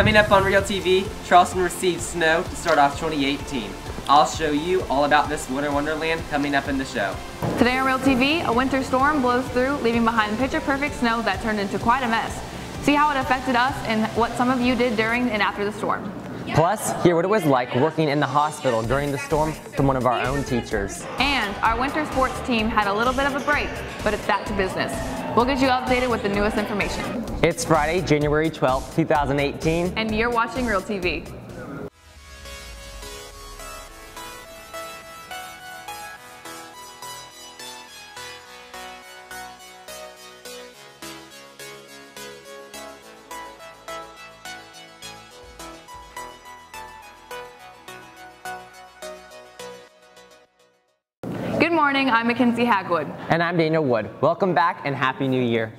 Coming up on Real TV, Charleston received snow to start off 2018. I'll show you all about this winter wonderland coming up in the show. Today on Real TV, a winter storm blows through, leaving behind picture-perfect snow that turned into quite a mess. See how it affected us and what some of you did during and after the storm. Plus, hear what it was like working in the hospital during the storm from one of our own teachers. And our winter sports team had a little bit of a break, but it's back to business. We'll get you updated with the newest information. It's Friday, January 12th, 2018. And you're watching Real TV. Morning, I'm Mackenzie Hagwood. And I'm Daniel Wood. Welcome back and Happy New Year.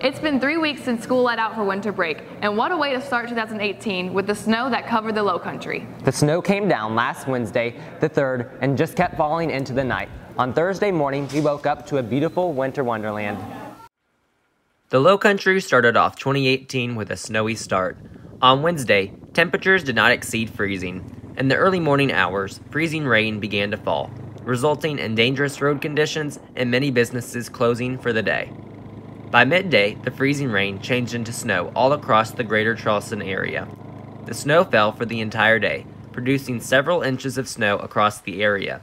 It's been three weeks since school let out for winter break, and what a way to start 2018 with the snow that covered the low country. The snow came down last Wednesday, the 3rd, and just kept falling into the night. On Thursday morning, we woke up to a beautiful winter wonderland. The low country started off 2018 with a snowy start. On Wednesday, temperatures did not exceed freezing. In the early morning hours, freezing rain began to fall, resulting in dangerous road conditions and many businesses closing for the day. By midday, the freezing rain changed into snow all across the greater Charleston area. The snow fell for the entire day, producing several inches of snow across the area.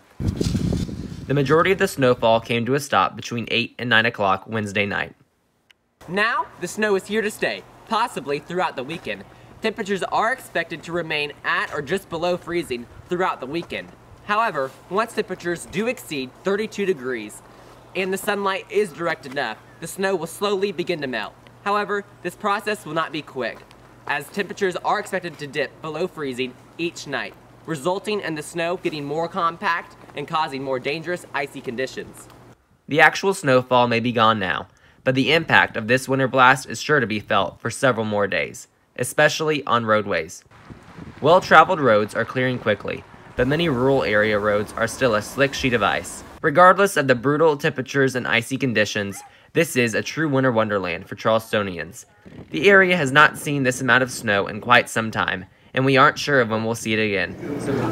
The majority of the snowfall came to a stop between 8 and 9 o'clock Wednesday night. Now, the snow is here to stay, possibly throughout the weekend. Temperatures are expected to remain at or just below freezing throughout the weekend. However, once temperatures do exceed 32 degrees and the sunlight is direct enough, the snow will slowly begin to melt. However, this process will not be quick, as temperatures are expected to dip below freezing each night, resulting in the snow getting more compact and causing more dangerous icy conditions. The actual snowfall may be gone now, but the impact of this winter blast is sure to be felt for several more days, especially on roadways. Well-traveled roads are clearing quickly, but many rural area roads are still a slick sheet of ice. Regardless of the brutal temperatures and icy conditions, this is a true winter wonderland for Charlestonians. The area has not seen this amount of snow in quite some time, and we aren't sure of when we'll see it again.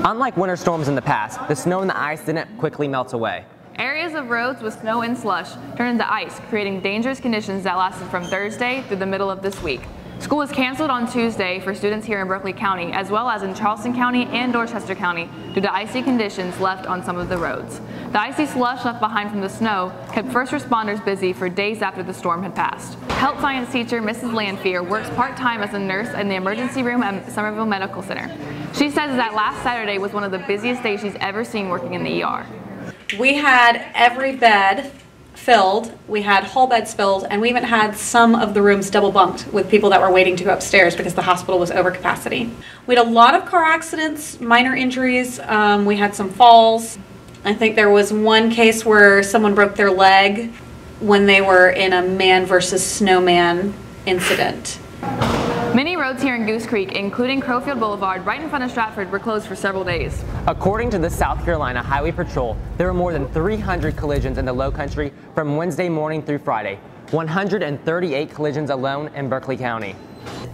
Unlike winter storms in the past, the snow and the ice didn't quickly melt away. Areas of roads with snow and slush turned into ice, creating dangerous conditions that lasted from Thursday through the middle of this week. School was canceled on Tuesday for students here in Berkeley County, as well as in Charleston County and Dorchester County, due to icy conditions left on some of the roads. The icy slush left behind from the snow kept first responders busy for days after the storm had passed. Health science teacher Mrs. Landfear works part-time as a nurse in the emergency room at Summerville Medical Center. She says that last Saturday was one of the busiest days she's ever seen working in the ER. We had every bed filled, we had whole beds filled, and we even had some of the rooms double bunked with people that were waiting to go upstairs because the hospital was over capacity. We had a lot of car accidents, minor injuries, um, we had some falls. I think there was one case where someone broke their leg when they were in a man versus snowman incident. Many roads here in Goose Creek, including Crowfield Boulevard, right in front of Stratford, were closed for several days. According to the South Carolina Highway Patrol, there were more than 300 collisions in the Low Country from Wednesday morning through Friday. 138 collisions alone in Berkeley County.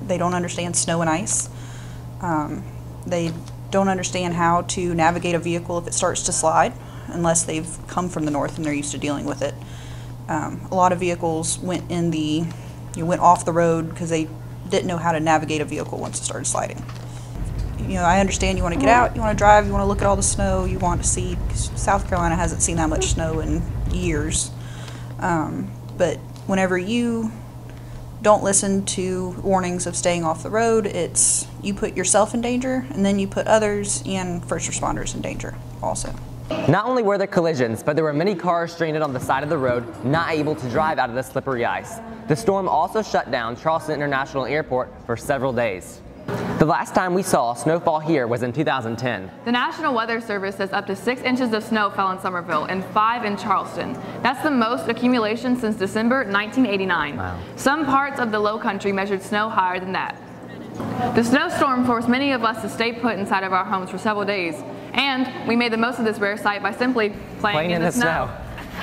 They don't understand snow and ice. Um, they don't understand how to navigate a vehicle if it starts to slide unless they've come from the north and they're used to dealing with it. Um, a lot of vehicles went in the, you went off the road because they didn't know how to navigate a vehicle once it started sliding. You know, I understand you want to get out, you want to drive, you want to look at all the snow, you want to see. South Carolina hasn't seen that much snow in years. Um, but whenever you don't listen to warnings of staying off the road, it's you put yourself in danger and then you put others and first responders in danger also. Not only were there collisions, but there were many cars stranded on the side of the road, not able to drive out of the slippery ice. The storm also shut down Charleston International Airport for several days. The last time we saw snowfall here was in 2010. The National Weather Service says up to six inches of snow fell in Summerville and five in Charleston. That's the most accumulation since December 1989. Wow. Some parts of the low country measured snow higher than that. The snowstorm forced many of us to stay put inside of our homes for several days, and we made the most of this rare sight by simply playing, Playing in the snow.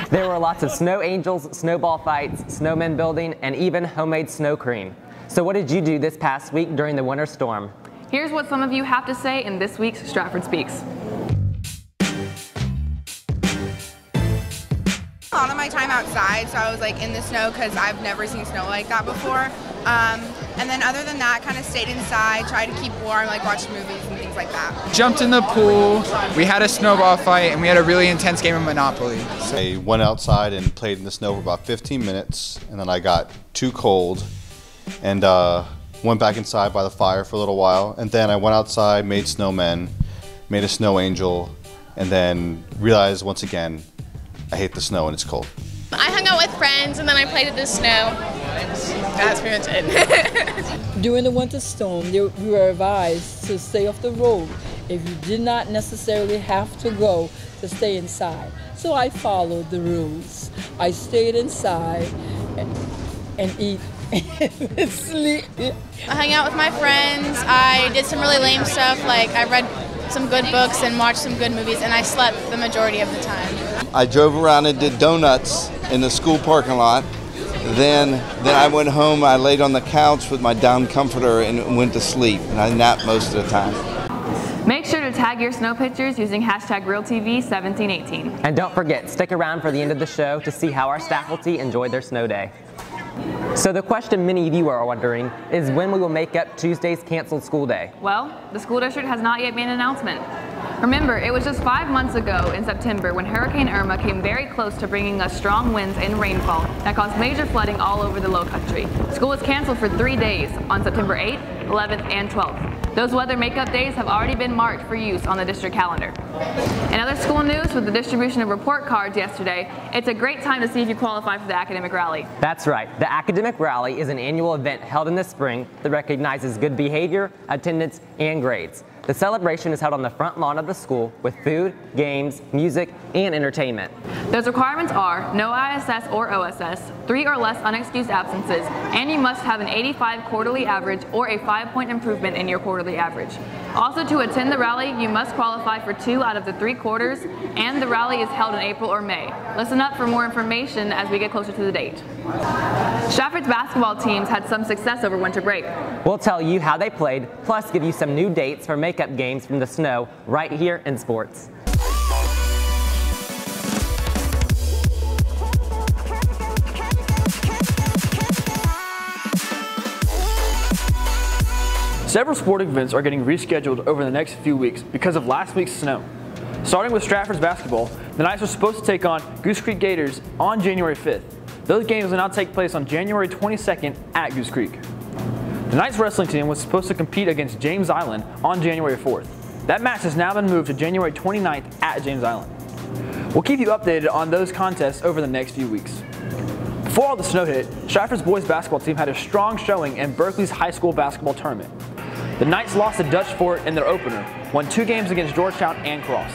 There were lots of snow angels, snowball fights, snowmen building, and even homemade snow cream. So what did you do this past week during the winter storm? Here's what some of you have to say in this week's Stratford Speaks. A lot of my time outside, so I was like in the snow because I've never seen snow like that before. Um, and then other than that, kind of stayed inside, tried to keep warm, like watched movies and things like that. Jumped in the pool, we had a snowball fight, and we had a really intense game of Monopoly. I went outside and played in the snow for about 15 minutes, and then I got too cold and uh, went back inside by the fire for a little while. And then I went outside, made snowmen, made a snow angel, and then realized once again I hate the snow and it's cold. I hung out with friends and then I played in the snow. That's pretty much it. During the winter storm, we were advised to stay off the road if you did not necessarily have to go to stay inside. So I followed the rules. I stayed inside and, and eat and sleep. I hung out with my friends. I did some really lame stuff like I read some good books and watched some good movies and I slept the majority of the time. I drove around and did donuts in the school parking lot. Then, then I went home. I laid on the couch with my down comforter and went to sleep. And I napped most of the time. Make sure to tag your snow pictures using hashtag RealTV1718. And don't forget, stick around for the end of the show to see how our faculty enjoyed their snow day. So the question many of you are wondering is when we will make up Tuesday's canceled school day. Well, the school district has not yet made an announcement. Remember, it was just five months ago in September when Hurricane Irma came very close to bringing us strong winds and rainfall that caused major flooding all over the low country. School was canceled for three days on September 8th, 11th, and 12th. Those weather makeup days have already been marked for use on the district calendar. In other school news, with the distribution of report cards yesterday, it's a great time to see if you qualify for the academic rally. That's right. The academic rally is an annual event held in the spring that recognizes good behavior, attendance, and grades. The celebration is held on the front lawn of the school with food, games, music, and entertainment. Those requirements are no ISS or OSS, three or less unexcused absences, and you must have an 85 quarterly average or a five point improvement in your quarterly average. Also, to attend the rally, you must qualify for two out of the three quarters, and the rally is held in April or May. Listen up for more information as we get closer to the date. Stratford's basketball teams had some success over winter break. We'll tell you how they played, plus give you some new dates for makeup games from the snow right here in sports. Several sporting events are getting rescheduled over the next few weeks because of last week's snow. Starting with Stratford's basketball, the Knights are supposed to take on Goose Creek Gators on January 5th. Those games will now take place on January 22nd at Goose Creek. The Knights wrestling team was supposed to compete against James Island on January 4th. That match has now been moved to January 29th at James Island. We'll keep you updated on those contests over the next few weeks. Before all the snow hit, Stratford's boys basketball team had a strong showing in Berkeley's high school basketball tournament. The Knights lost to Dutch Fork in their opener, won two games against Georgetown and Cross.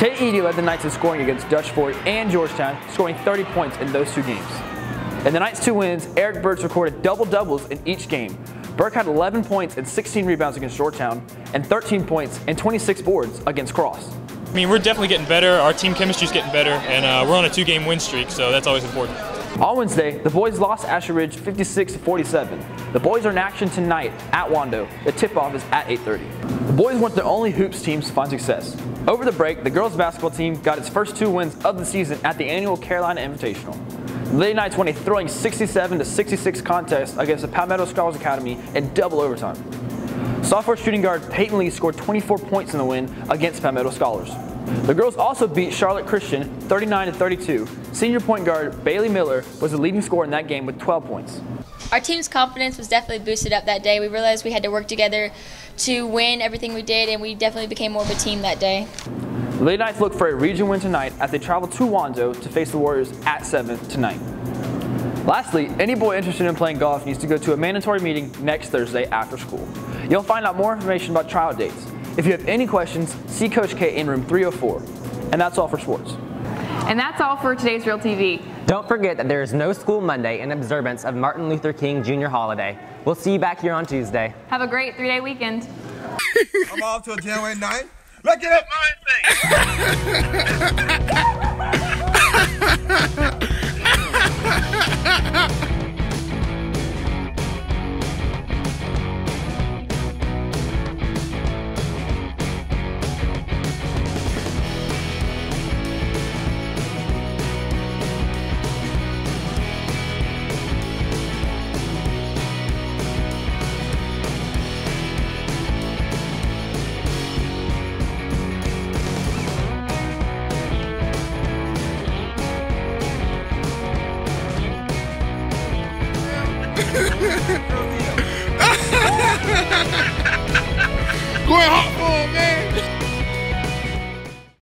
Tate Eady led the Knights in scoring against Dutch Fork and Georgetown, scoring 30 points in those two games. In the Knights' two wins, Eric Burks recorded double doubles in each game. Burke had 11 points and 16 rebounds against Georgetown, and 13 points and 26 boards against Cross. I mean, we're definitely getting better. Our team chemistry is getting better, and uh, we're on a two-game win streak, so that's always important. On Wednesday, the boys lost Ashley Ridge 56-47. The boys are in action tonight at Wando. The tip-off is at 8:30. The boys weren't the only hoops teams to find success. Over the break, the girls basketball team got its first two wins of the season at the annual Carolina Invitational. Lady Knights won a thrilling 67 66 contest against the Palmetto Scholars Academy in double overtime. Sophomore shooting guard Peyton Lee scored 24 points in the win against Palmetto Scholars. The girls also beat Charlotte Christian 39 32. Senior point guard Bailey Miller was the leading scorer in that game with 12 points. Our team's confidence was definitely boosted up that day. We realized we had to work together to win everything we did, and we definitely became more of a team that day. The Lady Knights look for a region win tonight as they travel to Wando to face the Warriors at 7 tonight. Lastly, any boy interested in playing golf needs to go to a mandatory meeting next Thursday after school. You'll find out more information about trial dates. If you have any questions, see Coach K in room 304. And that's all for sports. And that's all for today's Real TV. Don't forget that there is no school Monday in observance of Martin Luther King Jr. holiday. We'll see you back here on Tuesday. Have a great three day weekend. I'm off to a January 9th. Look at that.